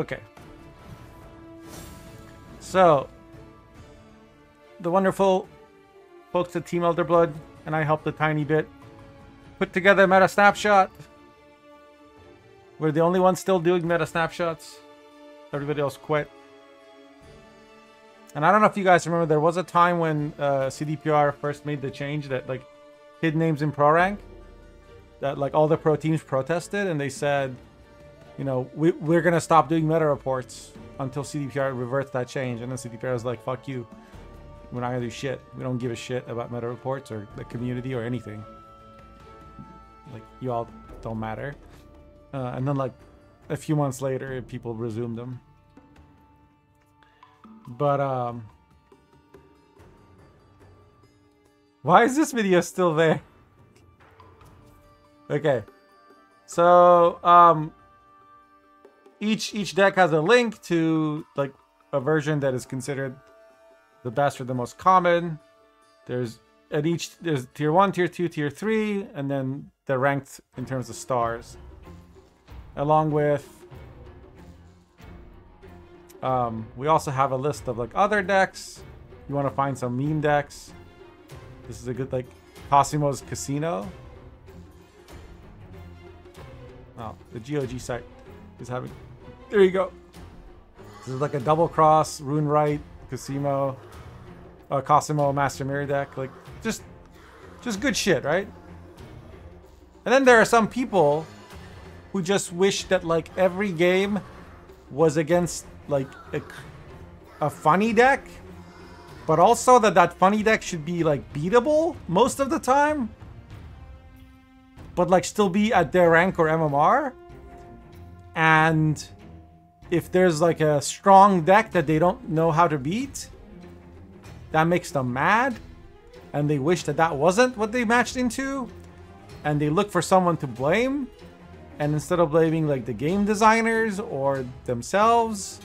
Okay. So, the wonderful folks at Team Elder Blood and I helped a tiny bit put together meta snapshot. We're the only ones still doing meta snapshots. Everybody else quit. And I don't know if you guys remember, there was a time when uh, CDPR first made the change that like hid names in pro rank. That like all the pro teams protested and they said, you know, we, we're gonna stop doing meta reports until CDPR reverts that change. And then CDPR is like, fuck you. We're not gonna do shit. We don't give a shit about meta reports or the community or anything. Like you all don't matter. Uh, and then like a few months later, people resumed them. But um, why is this video still there? Okay, so um, each each deck has a link to like a version that is considered the best or the most common. There's at each there's tier one, tier two, tier three, and then they're ranked in terms of stars. Along with um, we also have a list of like other decks. You want to find some meme decks. This is a good like Cosimo's Casino. Oh, the GOG site is having. There you go. This is like a double cross, Rune Right, Cosimo, uh, Cosimo Master Mirror deck. Like, just, just good shit, right? And then there are some people who just wish that like every game was against like a, a funny deck, but also that that funny deck should be like beatable most of the time, but like still be at their rank or MMR. And if there's like a strong deck that they don't know how to beat, that makes them mad. And they wish that that wasn't what they matched into. And they look for someone to blame. And instead of blaming like the game designers or themselves,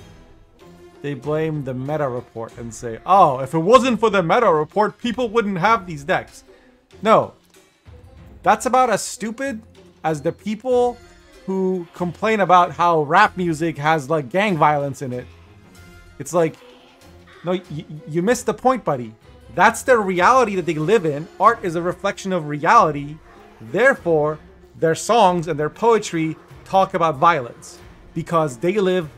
they blame the meta report and say, oh, if it wasn't for the meta report, people wouldn't have these decks. No. That's about as stupid as the people who complain about how rap music has like gang violence in it. It's like, no, you missed the point, buddy. That's the reality that they live in. Art is a reflection of reality. Therefore, their songs and their poetry talk about violence because they live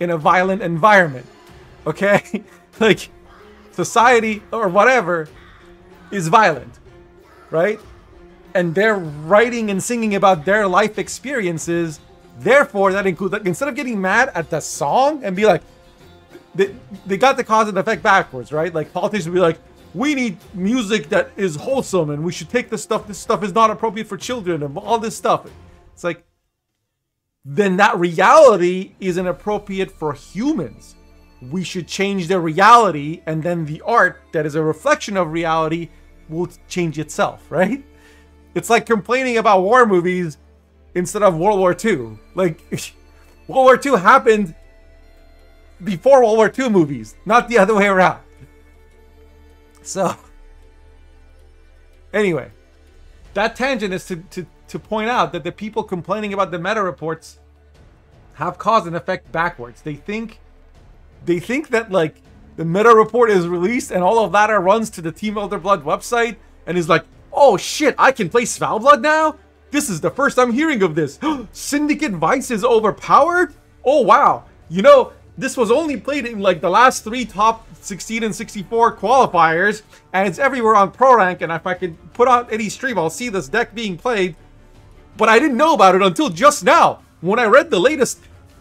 in a violent environment. Okay? like, society or whatever is violent, right? And they're writing and singing about their life experiences. Therefore, that includes, like, instead of getting mad at the song and be like, they, they got the cause and effect backwards, right? Like, politicians would be like, we need music that is wholesome and we should take this stuff, this stuff is not appropriate for children and all this stuff. It's like, then that reality is inappropriate for humans. We should change the reality, and then the art that is a reflection of reality will change itself, right? It's like complaining about war movies instead of World War II. Like, World War II happened before World War II movies, not the other way around. So, anyway, that tangent is to, to to point out that the people complaining about the meta reports have cause and effect backwards. They think they think that like the meta report is released and all of that runs to the Team Elder Blood website and is like, oh shit, I can play Svalblod now? This is the first I'm hearing of this. Syndicate Vice is overpowered? Oh wow. You know, this was only played in like the last three top 16 and 64 qualifiers, and it's everywhere on Pro Rank, and if I can put out any stream, I'll see this deck being played but I didn't know about it until just now, when I read the latest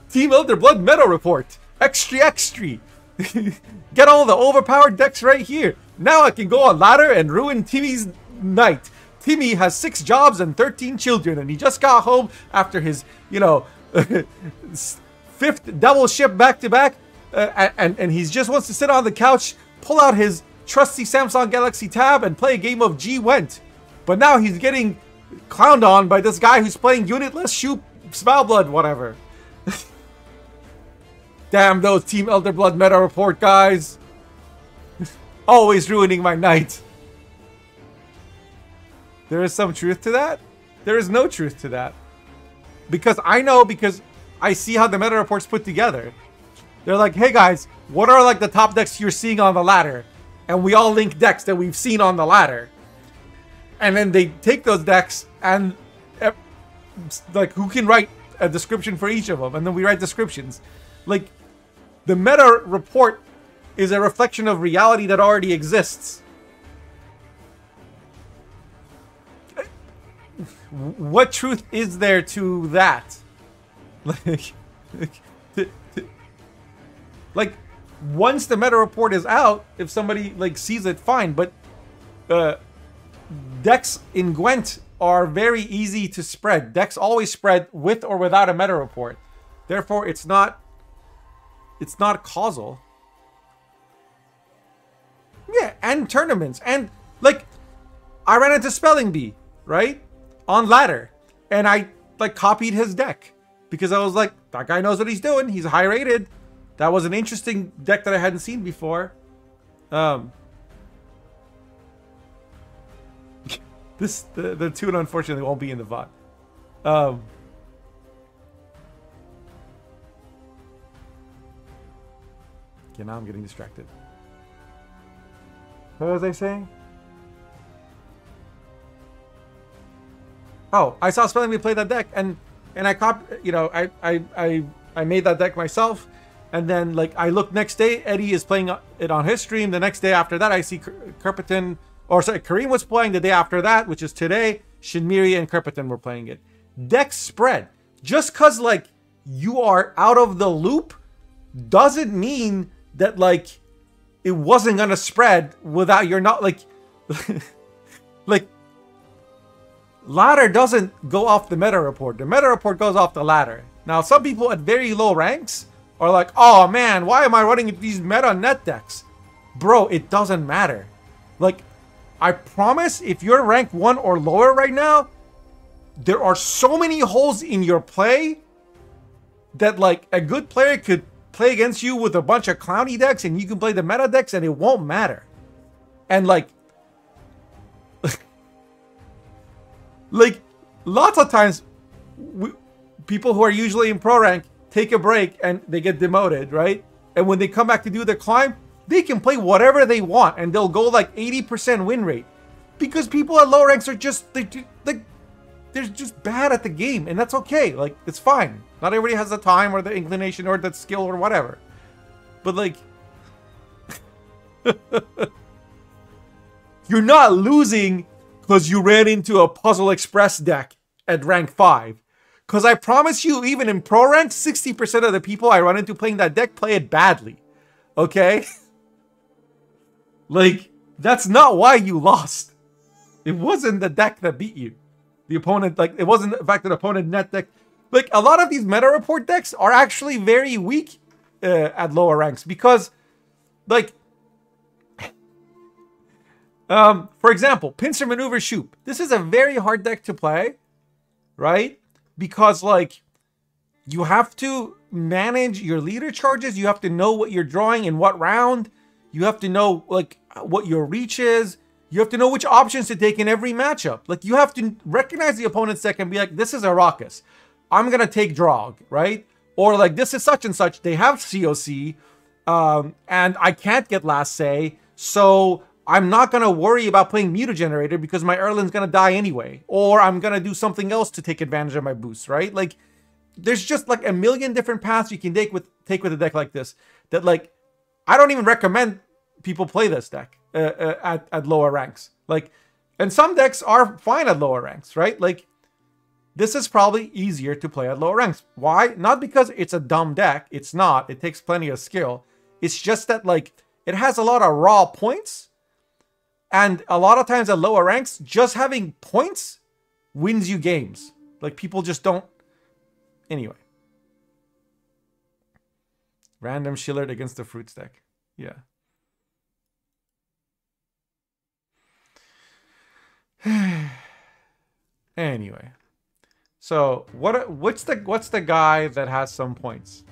Team Elder Blood meta report. Extra extra. Get all the overpowered decks right here. Now I can go on ladder and ruin Timmy's night. Timmy has six jobs and 13 children, and he just got home after his, you know, fifth double ship back to back, uh, and and he just wants to sit on the couch, pull out his trusty Samsung Galaxy Tab, and play a game of GWENT. But now he's getting clowned on by this guy who's playing unitless shoot blood, whatever. Damn those Team Elder Blood meta report guys. Always ruining my night. There is some truth to that? There is no truth to that. Because I know because I see how the meta reports put together. They're like, hey guys, what are like the top decks you're seeing on the ladder? And we all link decks that we've seen on the ladder. And then they take those decks and eh, like who can write a description for each of them? And then we write descriptions. Like the meta report is a reflection of reality that already exists. What truth is there to that? Like, like like. once the meta report is out, if somebody like sees it, fine. But uh, decks in Gwent are very easy to spread. Decks always spread with or without a meta report. Therefore, it's not it's not causal. Yeah, and tournaments. And like I ran into Spelling Bee, right? On ladder. And I like copied his deck. Because I was like, that guy knows what he's doing. He's high rated. That was an interesting deck that I hadn't seen before. Um This the, the tune unfortunately won't be in the VOD. Um Okay, now I'm getting distracted. What was I saying? Oh, I saw Spelling Bee play that deck, and and I cop, you know, I I I I made that deck myself, and then like I look next day, Eddie is playing it on his stream. The next day after that, I see Kerpeton, or sorry, Kareem was playing the day after that, which is today. Shinmiri and Kerpeton were playing it. Deck spread. Just cause like you are out of the loop doesn't mean that like it wasn't gonna spread without your not like like ladder doesn't go off the meta report. The meta report goes off the ladder. Now some people at very low ranks are like, oh man, why am I running these meta net decks? Bro, it doesn't matter. Like, I promise if you're rank one or lower right now, there are so many holes in your play that like a good player could play against you with a bunch of clowny decks and you can play the meta decks and it won't matter. And like, like lots of times, we, people who are usually in pro rank take a break and they get demoted, right? And when they come back to do their climb, they can play whatever they want and they'll go like 80% win rate because people at low ranks are just they like they're just bad at the game and that's okay. Like it's fine. Not everybody has the time or the inclination or the skill or whatever. But like You're not losing because you ran into a Puzzle Express deck at rank 5. Because I promise you, even in pro rank, 60% of the people I run into playing that deck play it badly. Okay? like, that's not why you lost. It wasn't the deck that beat you. The opponent, like, it wasn't the fact that opponent net deck like a lot of these meta report decks are actually very weak uh, at lower ranks because like um for example pincer maneuver shoop this is a very hard deck to play right? Because like you have to manage your leader charges. You have to know what you're drawing in what round. You have to know like what your reach is. You have to know which options to take in every matchup. Like you have to recognize the opponent's deck and be like this is Arrakis I'm gonna take Drog, right? Or like this is such and such. They have COC, um, and I can't get last say, so I'm not gonna worry about playing Mutagenerator because my Erlin's gonna die anyway. Or I'm gonna do something else to take advantage of my boost, right? Like there's just like a million different paths you can take with take with a deck like this. That like I don't even recommend people play this deck uh, uh, at at lower ranks. Like, and some decks are fine at lower ranks, right? Like this is probably easier to play at lower ranks. Why? Not because it's a dumb deck. It's not. It takes plenty of skill. It's just that like it has a lot of raw points. And a lot of times at lower ranks, just having points wins you games. Like people just don't. Anyway. Random Shillard against the fruit stack. Yeah. anyway. So what? What's the what's the guy that has some points?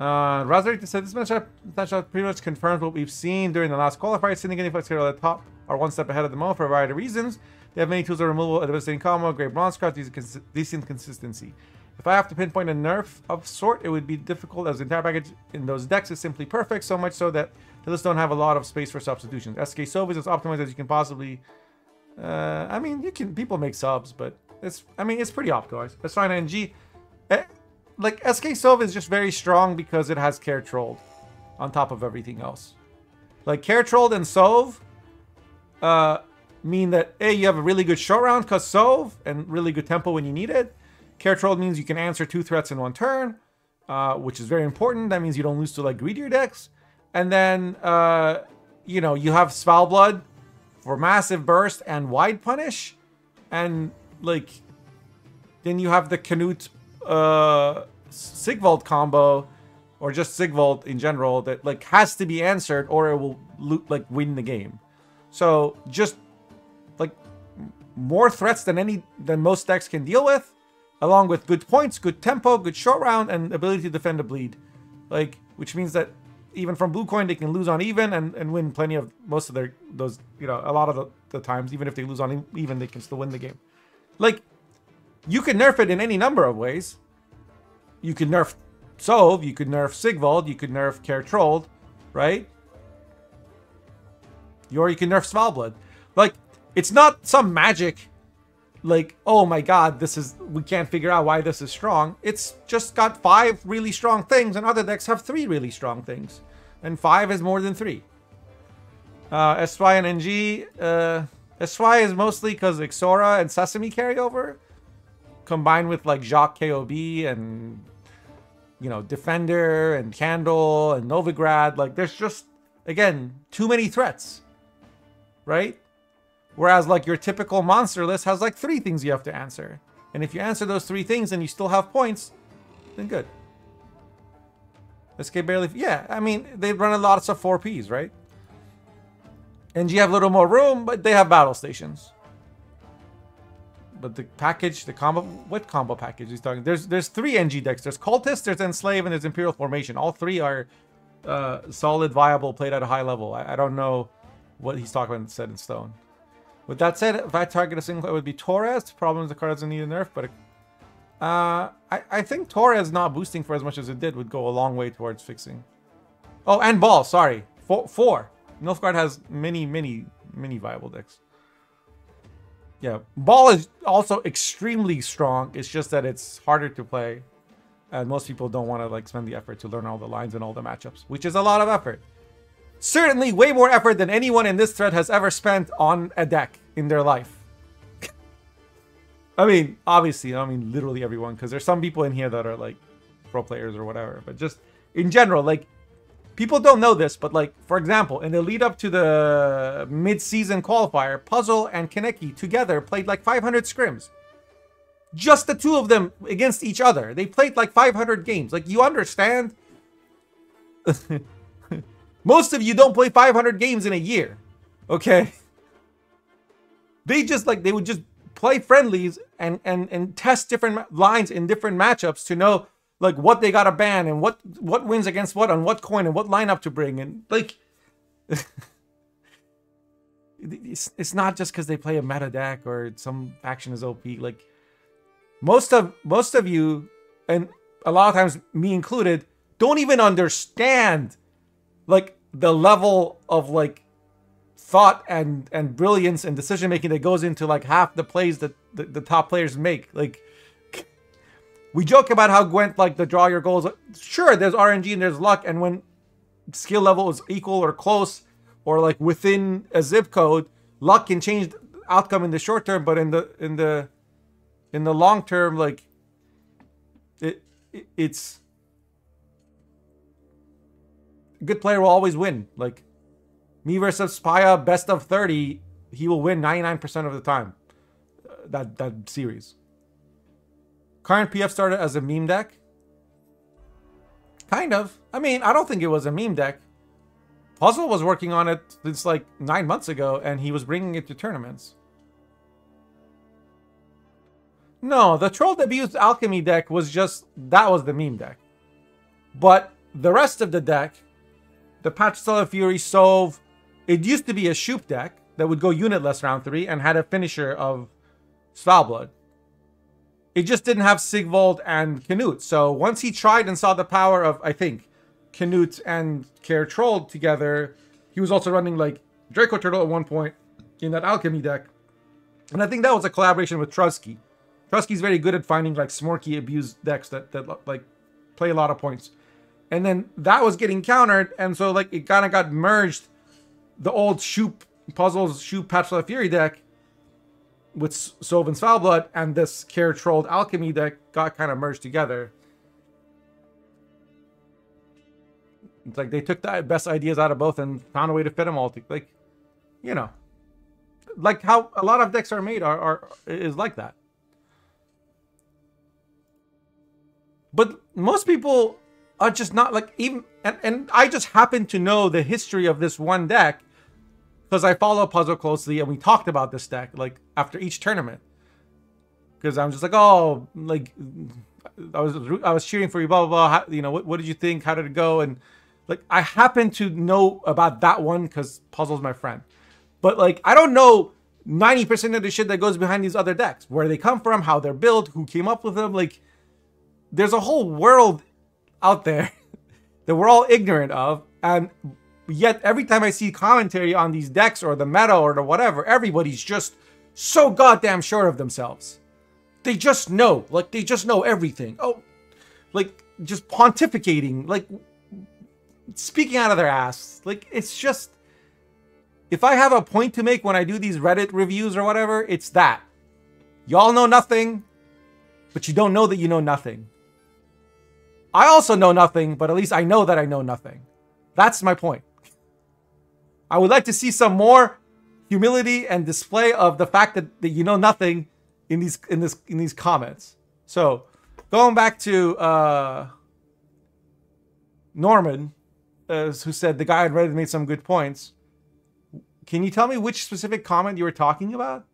Uh, Razorite said this matchup, matchup pretty much confirms what we've seen during the last qualifier. Sitting any flex here at the top are one step ahead of the moment for a variety of reasons. They have many tools of removal, a devastating combo, great bronze craft, decent, consistency. If I have to pinpoint a nerf of sort, it would be difficult as the entire package in those decks is simply perfect, so much so that they just don't have a lot of space for substitutions. SK Sov is as optimized as you can possibly... Uh, I mean, you can people make subs, but it's I mean it's pretty optimized. That's fine. NG, eh, like SK Sov is just very strong because it has Care Trolled on top of everything else. Like Care Trolled and Sov, uh, mean that A, you have a really good short round because Sov and really good tempo when you need it. Care Troll means you can answer two threats in one turn, uh, which is very important. That means you don't lose to like greedier decks. And then, uh, you know, you have Spell Svalblod for massive burst and wide punish. And like, then you have the Canute uh, Sigvald combo or just Sigvald in general that like has to be answered or it will like win the game. So just like more threats than any than most decks can deal with, along with good points, good tempo, good short round, and ability to defend a bleed. Like, which means that even from blue coin they can lose on even and, and win plenty of most of their those you know a lot of the, the times even if they lose on even they can still win the game like you can nerf it in any number of ways you could nerf Sov, you could nerf Sigvald, you could nerf Care Trolled, right? Or you can nerf Svalblod. Like, it's not some magic like, oh my god, this is, we can't figure out why this is strong. It's just got five really strong things, and other decks have three really strong things. And five is more than three. Uh, SY and NG, uh, SY is mostly because Ixora and Sesame carryover, combined with like Jacques KOB and, you know, Defender and Candle and Novigrad. Like, there's just, again, too many threats, right? Whereas like your typical monster list has like three things you have to answer. And if you answer those three things and you still have points, then good. Escape barely, yeah, I mean, they run a lot of stuff 4Ps, right? And you have a little more room, but they have battle stations. But the package, the combo, what combo package he's talking? There's there's three NG decks. There's Cultist, there's Enslave, and there's Imperial Formation. All three are uh, solid, viable, played at a high level. I, I don't know what he's talking about set in stone. With that said, if I target a single, it would be Torres. Problem is the card doesn't need a nerf, but it, uh, I, I think Torres not boosting for as much as it did would go a long way towards fixing. Oh, and Ball, sorry. Four. four. Nilfgaard has many, many, many viable decks. Yeah, Ball is also extremely strong. It's just that it's harder to play. And most people don't want to like spend the effort to learn all the lines and all the matchups, which is a lot of effort. Certainly way more effort than anyone in this thread has ever spent on a deck in their life. I mean, obviously, I mean literally everyone, because there's some people in here that are like pro players or whatever. But just in general, like people don't know this, but like for example, in the lead up to the mid-season qualifier, Puzzle and Kaneki together played like 500 scrims. Just the two of them against each other. They played like 500 games. Like you understand? Most of you don't play 500 games in a year. Okay? They just like they would just play friendlies and and and test different lines in different matchups to know like what they got to ban and what what wins against what on what coin and what lineup to bring and like it's, it's not just because they play a meta deck or some faction is OP like most of most of you and a lot of times me included don't even understand like the level of like thought and and brilliance and decision making that goes into like half the plays that the, the top players make. Like we joke about how Gwent like the draw your goals. Sure, there's RNG and there's luck, and when skill level is equal or close or like within a zip code, luck can change outcome in the short term, but in the in the in the long term, like it, it it's good player will always win. Like me versus Spaya, best of 30, he will win 99% of the time. Uh, that that series. Current PF started as a meme deck. Kind of. I mean, I don't think it was a meme deck. Puzzle was working on it since like nine months ago, and he was bringing it to tournaments. No, the Troll Debuts Alchemy deck was just, that was the meme deck. But the rest of the deck the Patricidal Fury Sov. It used to be a Shupe deck that would go unitless round three and had a finisher of Svalblod. It just didn't have Sigvald and Canute. So once he tried and saw the power of, I think, Canute and Care Troll together, he was also running like Draco Turtle at one point in that alchemy deck. And I think that was a collaboration with Trusky. Trusky's very good at finding like smorky abused decks that, that like play a lot of points. And then that was getting countered, and so like it kind of got merged. The old Shupe puzzles, Shupe Patricidal Fury deck with Sylvan's Foulblood and this Care Trolled Alchemy that got kind of merged together. It's like they took the best ideas out of both and found a way to fit them all. To, like, you know, like how a lot of decks are made are, are is like that. But most people are just not like even and, and I just happen to know the history of this one deck because I follow puzzle closely and we talked about this deck like after each tournament. Because I'm just like, oh, like I was I was cheering for you, blah blah blah. How, you know, what what did you think? How did it go? And like I happen to know about that one because Puzzle's my friend. But like I don't know 90% of the shit that goes behind these other decks. Where they come from, how they're built, who came up with them. Like there's a whole world out there that we're all ignorant of. And yet every time I see commentary on these decks or the meta or the whatever, everybody's just so goddamn sure of themselves. They just know. Like they just know everything. Oh like just pontificating. Like speaking out of their ass. Like it's just if I have a point to make when I do these Reddit reviews or whatever, it's that. Y'all know nothing, but you don't know that you know nothing. I also know nothing, but at least I know that I know nothing. That's my point. I would like to see some more humility and display of the fact that, that you know nothing in these in this in these comments. So going back to uh, Norman, uh, who said the guy on Reddit made some good points. Can you tell me which specific comment you were talking about?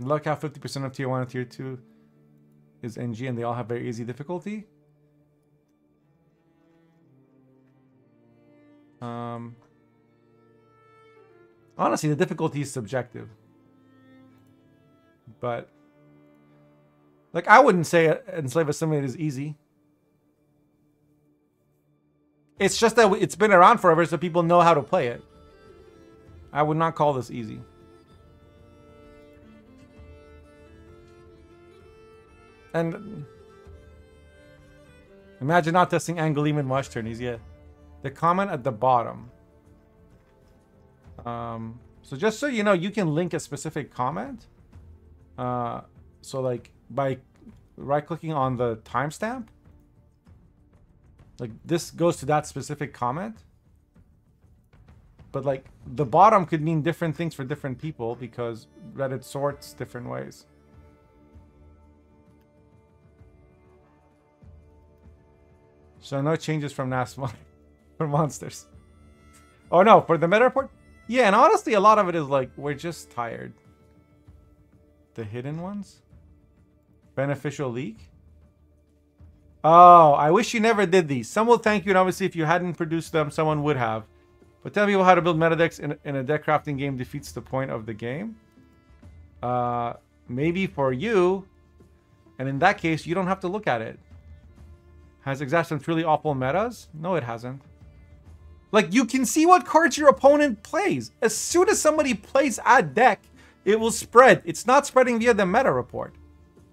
Look how 50% of tier 1 and tier 2 is NG and they all have very easy difficulty. Um, honestly, the difficulty is subjective. But like, I wouldn't say Enslave Assimilate is easy. It's just that it's been around forever, so people know how to play it. I would not call this easy. And imagine not testing Angoliman Mush Turnies yet. The comment at the bottom. Um, so just so you know, you can link a specific comment. Uh, so like by right clicking on the timestamp. Like this goes to that specific comment. But like the bottom could mean different things for different people because Reddit sorts different ways. So no changes from NASM for monsters. Oh no, for the meta report? Yeah, and honestly a lot of it is like we're just tired. The hidden ones? Beneficial leak? Oh, I wish you never did these. Some will thank you, and obviously if you hadn't produced them, someone would have. But telling people how to build meta decks in, in a deck crafting game defeats the point of the game. Uh, maybe for you, and in that case, you don't have to look at it. Has Exast some truly awful metas? No, it hasn't. Like, you can see what cards your opponent plays. As soon as somebody plays a deck, it will spread. It's not spreading via the meta report.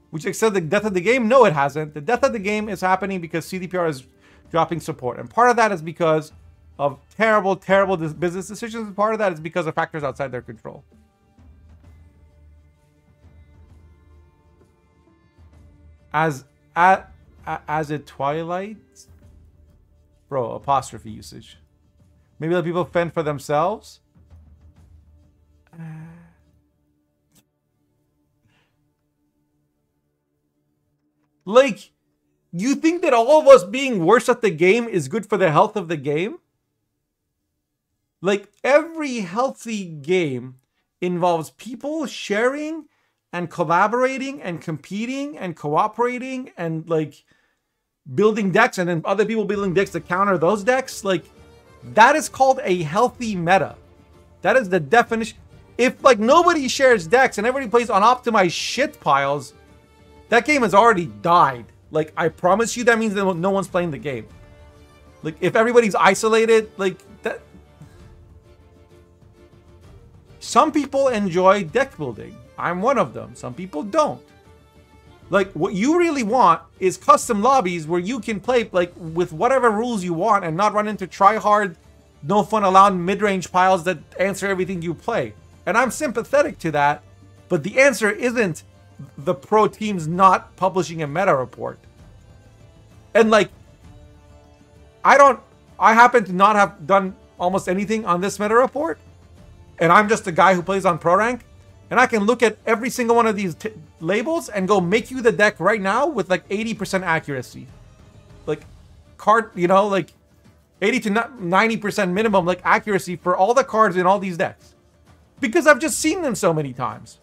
Which said the death of the game? No, it hasn't. The death of the game is happening because CDPR is dropping support. And part of that is because of terrible, terrible business decisions. And part of that is because of factors outside their control. As at as a Twilight, bro, apostrophe usage. Maybe let people fend for themselves. Uh, Like, you think that all of us being worse at the game is good for the health of the game? Like, every healthy game involves people sharing and collaborating and competing and cooperating and like building decks and then other people building decks to counter those decks. Like, that is called a healthy meta. That is the definition. If like nobody shares decks and everybody plays unoptimized shit piles, that game has already died. Like I promise you, that means that no one's playing the game. Like if everybody's isolated, like that. Some people enjoy deck building. I'm one of them. Some people don't. Like what you really want is custom lobbies where you can play like with whatever rules you want and not run into try hard, no fun allowed mid-range piles that answer everything you play. And I'm sympathetic to that, but the answer isn't the pro teams not publishing a meta report. And like I don't I happen to not have done almost anything on this meta report. And I'm just a guy who plays on pro rank. And I can look at every single one of these labels and go make you the deck right now with like 80% accuracy. Like card, you know, like 80 to 90% minimum like accuracy for all the cards in all these decks. Because I've just seen them so many times.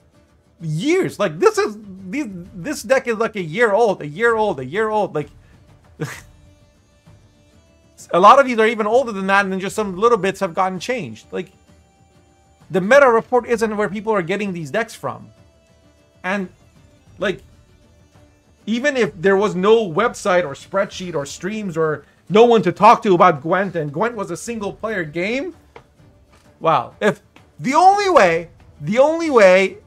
Years. Like this is this deck is like a year old, a year old, a year old. Like a lot of these are even older than that, and then just some little bits have gotten changed. Like the meta report isn't where people are getting these decks from. And like even if there was no website or spreadsheet or streams or no one to talk to about Gwent and Gwent was a single player game, wow. If the only way, the only way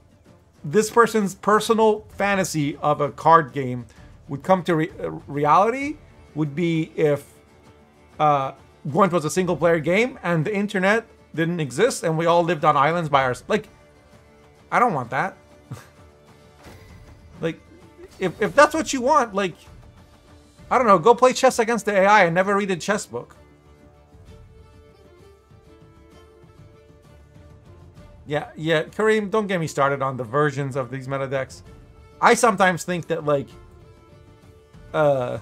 this person's personal fantasy of a card game would come to re- uh, reality would be if uh, Gwent was a single player game and the internet didn't exist and we all lived on islands by ourselves. Like, I don't want that. like, if, if that's what you want, like, I don't know, go play chess against the AI and never read a chess book. Yeah, yeah, Kareem, don't get me started on the versions of these meta decks. I sometimes think that, like, uh,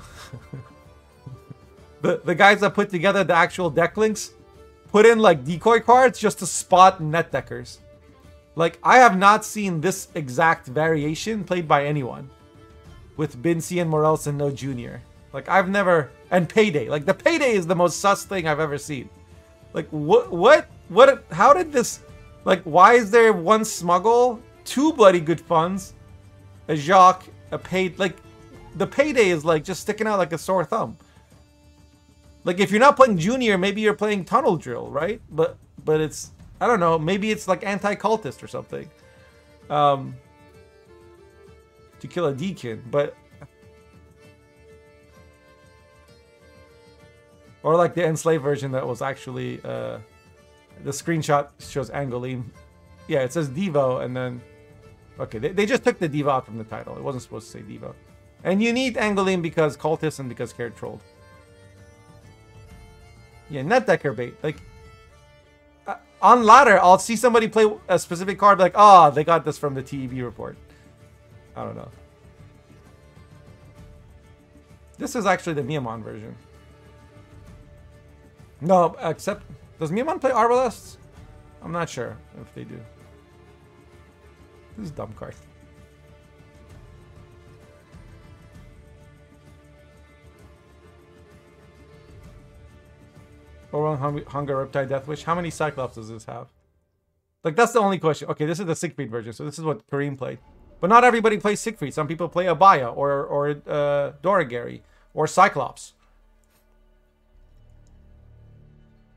the, the guys that put together the actual deck links put in like decoy cards just to spot net deckers. Like, I have not seen this exact variation played by anyone. With Bincy and Morelson No Jr. Like, I've never... And Payday. Like, the Payday is the most sus thing I've ever seen. Like, what... What... What... How did this... Like, why is there one Smuggle, two Bloody Good Funds, a Jacques, a Paid... Like, the Payday is, like, just sticking out like a sore thumb. Like if you're not playing junior, maybe you're playing tunnel drill, right? But but it's I don't know, maybe it's like anti-cultist or something. Um to kill a deacon, but or like the enslaved version that was actually uh the screenshot shows Angoline. Yeah, it says Devo and then okay, they, they just took the Devo out from the title. It wasn't supposed to say Devo. And you need Angoline because cultists and because Carrot trolled. Yeah, net decker bait. Like, uh, on ladder, I'll see somebody play a specific card, like, oh, they got this from the TEB report. I don't know. This is actually the Miamon version. No, except, does Miamon play Arbalists? I'm not sure if they do. This is dumb card. Overwhelming Hunger, Riptide, Death Wish. How many Cyclops does this have? Like, that's the only question. Okay, this is the Siegfried version, so this is what Kareem played. But not everybody plays Siegfried. Some people play Abaya or, or uh, Dorregaray or Cyclops.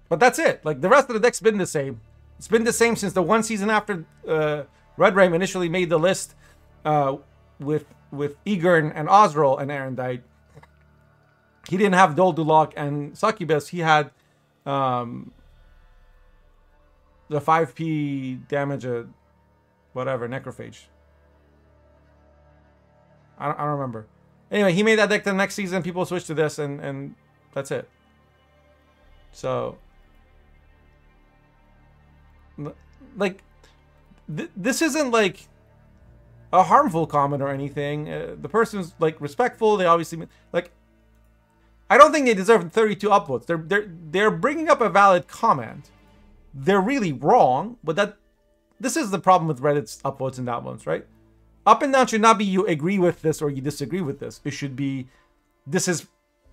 But that's it. Like, the rest of the deck's been the same. It's been the same since the one season after uh, Red initially made the list uh, with with Egern and Ozzrel and Aerondight. He didn't have Dol Doldulok and Succubus. He had um, the 5p damage a whatever necrophage. I don't, I don't remember. Anyway, he made that deck the next season. People switched to this, and and that's it. So, like, th this isn't like a harmful comment or anything. Uh, the person's like respectful. They obviously like I don't think they deserve 32 upvotes. They're they're they're bringing up a valid comment. They're really wrong, but that this is the problem with Reddit's upvotes and downvotes, right? Up and down should not be you agree with this or you disagree with this. It should be this is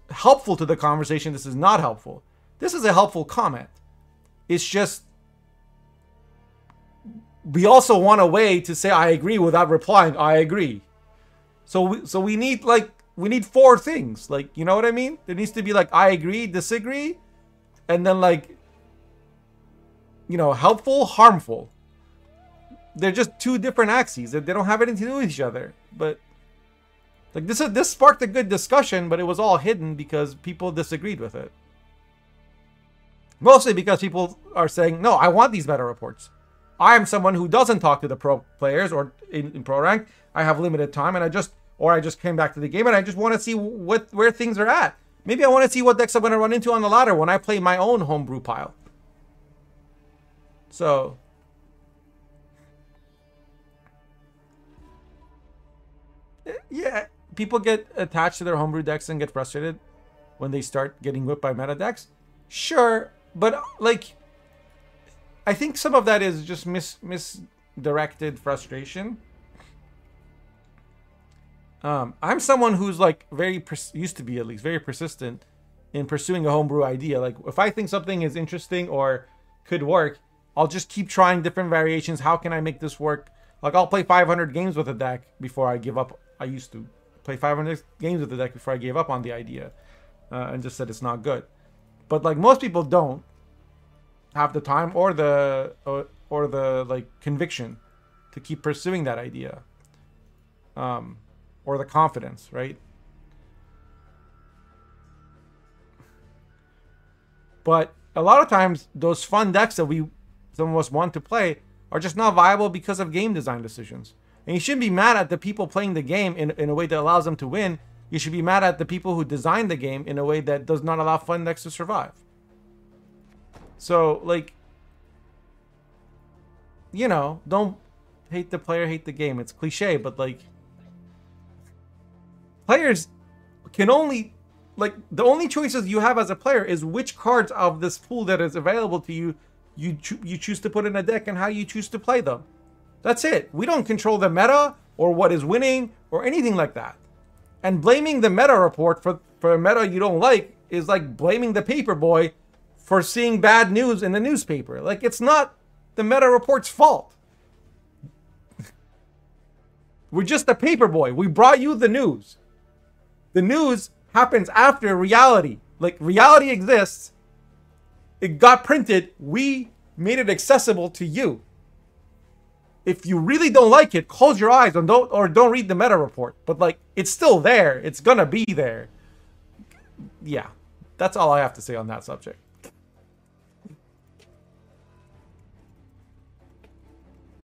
helpful to the conversation. This is not helpful. This is a helpful comment. It's just we also want a way to say I agree without replying I agree. So we, so we need like we need four things. Like, you know what I mean? There needs to be like I agree, disagree, and then like you know, helpful, harmful. They're just two different axes. They don't have anything to do with each other. But like this is this sparked a good discussion, but it was all hidden because people disagreed with it. Mostly because people are saying, no, I want these meta reports. I am someone who doesn't talk to the pro players or in, in pro rank. I have limited time and I just, or I just came back to the game and I just want to see what where things are at. Maybe I want to see what decks I'm going to run into on the ladder when I play my own homebrew pile. So, eh, yeah, people get attached to their homebrew decks and get frustrated when they start getting whipped by meta decks. Sure, but like I think some of that is just mis misdirected frustration. Um, I'm someone who's like very used to be at least very persistent in pursuing a homebrew idea. Like if I think something is interesting or could work, I'll just keep trying different variations. How can I make this work? Like I'll play 500 games with a deck before I give up. I used to play 500 games with the deck before I gave up on the idea uh, and just said it's not good. But like most people don't have the time or the or, or the like conviction to keep pursuing that idea um, or the confidence, right? But a lot of times, those fun decks that we some of us want to play are just not viable because of game design decisions. And you shouldn't be mad at the people playing the game in, in a way that allows them to win. You should be mad at the people who designed the game in a way that does not allow fun decks to survive. So, like, you know, don't hate the player, hate the game. It's cliche, but like, players can only, like, the only choices you have as a player is which cards of this pool that is available to you you cho you choose to put in a deck and how you choose to play them. That's it. We don't control the meta or what is winning or anything like that. And blaming the meta report for, for a meta you don't like is like blaming the paper boy for seeing bad news in the newspaper. Like, it's not the meta report's fault. We're just a paper boy. We brought you the news. The news happens after reality. Like, reality exists. It got printed. We made it accessible to you. If you really don't like it, close your eyes and don't or don't read the meta report. But like it's still there. It's gonna be there. Yeah. That's all I have to say on that subject.